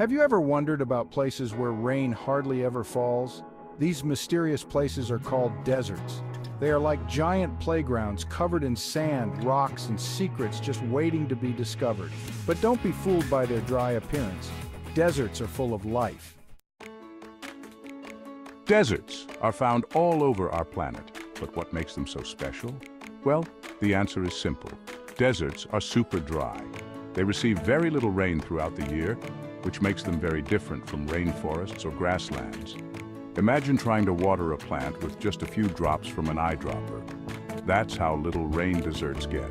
Have you ever wondered about places where rain hardly ever falls? These mysterious places are called deserts. They are like giant playgrounds covered in sand, rocks, and secrets just waiting to be discovered. But don't be fooled by their dry appearance. Deserts are full of life. Deserts are found all over our planet, but what makes them so special? Well, the answer is simple. Deserts are super dry. They receive very little rain throughout the year, which makes them very different from rainforests or grasslands. Imagine trying to water a plant with just a few drops from an eyedropper. That's how little rain deserts get.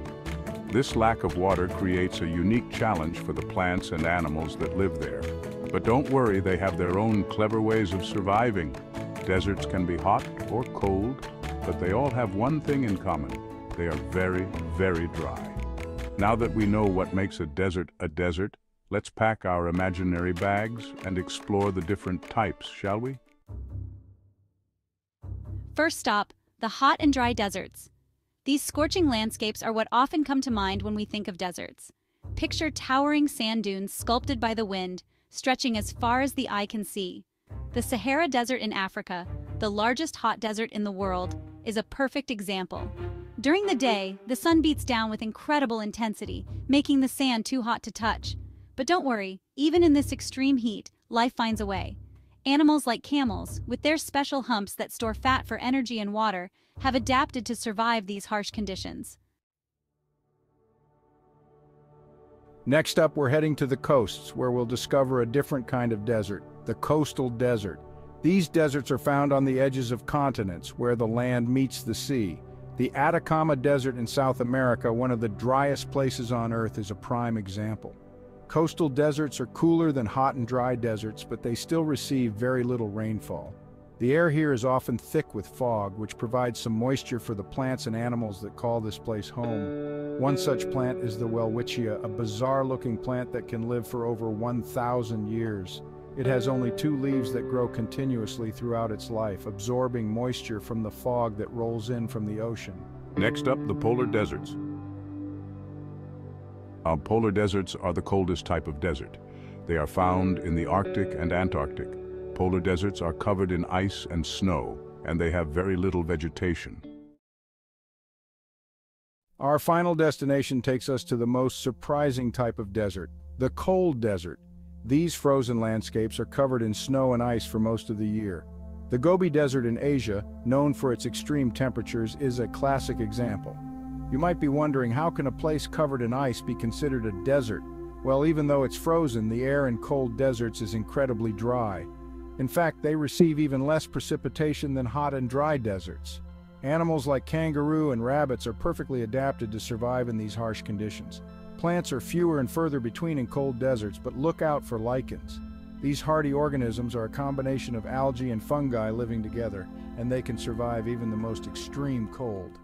This lack of water creates a unique challenge for the plants and animals that live there. But don't worry, they have their own clever ways of surviving. Deserts can be hot or cold, but they all have one thing in common. They are very, very dry. Now that we know what makes a desert a desert, let's pack our imaginary bags and explore the different types, shall we? First stop, the hot and dry deserts. These scorching landscapes are what often come to mind when we think of deserts. Picture towering sand dunes sculpted by the wind, stretching as far as the eye can see. The Sahara Desert in Africa, the largest hot desert in the world, is a perfect example. During the day, the sun beats down with incredible intensity, making the sand too hot to touch. But don't worry, even in this extreme heat, life finds a way. Animals like camels, with their special humps that store fat for energy and water, have adapted to survive these harsh conditions. Next up, we're heading to the coasts, where we'll discover a different kind of desert, the coastal desert. These deserts are found on the edges of continents, where the land meets the sea. The Atacama Desert in South America, one of the driest places on Earth, is a prime example. Coastal deserts are cooler than hot and dry deserts, but they still receive very little rainfall. The air here is often thick with fog, which provides some moisture for the plants and animals that call this place home. One such plant is the welwitschia, a bizarre-looking plant that can live for over 1,000 years. It has only two leaves that grow continuously throughout its life, absorbing moisture from the fog that rolls in from the ocean. Next up, the polar deserts. Our polar deserts are the coldest type of desert. They are found in the Arctic and Antarctic. Polar deserts are covered in ice and snow, and they have very little vegetation. Our final destination takes us to the most surprising type of desert, the cold desert. These frozen landscapes are covered in snow and ice for most of the year. The Gobi Desert in Asia, known for its extreme temperatures, is a classic example. You might be wondering how can a place covered in ice be considered a desert? Well, even though it's frozen, the air in cold deserts is incredibly dry. In fact, they receive even less precipitation than hot and dry deserts. Animals like kangaroo and rabbits are perfectly adapted to survive in these harsh conditions. Plants are fewer and further between in cold deserts, but look out for lichens. These hardy organisms are a combination of algae and fungi living together, and they can survive even the most extreme cold.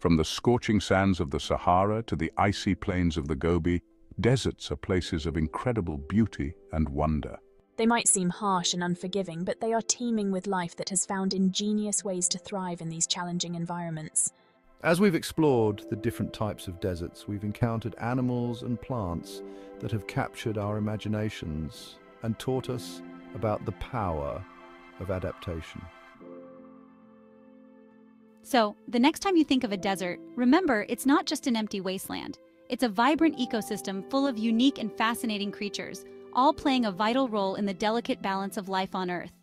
From the scorching sands of the Sahara to the icy plains of the Gobi, deserts are places of incredible beauty and wonder. They might seem harsh and unforgiving, but they are teeming with life that has found ingenious ways to thrive in these challenging environments. As we've explored the different types of deserts, we've encountered animals and plants that have captured our imaginations and taught us about the power of adaptation. So, the next time you think of a desert, remember it's not just an empty wasteland. It's a vibrant ecosystem full of unique and fascinating creatures, all playing a vital role in the delicate balance of life on Earth.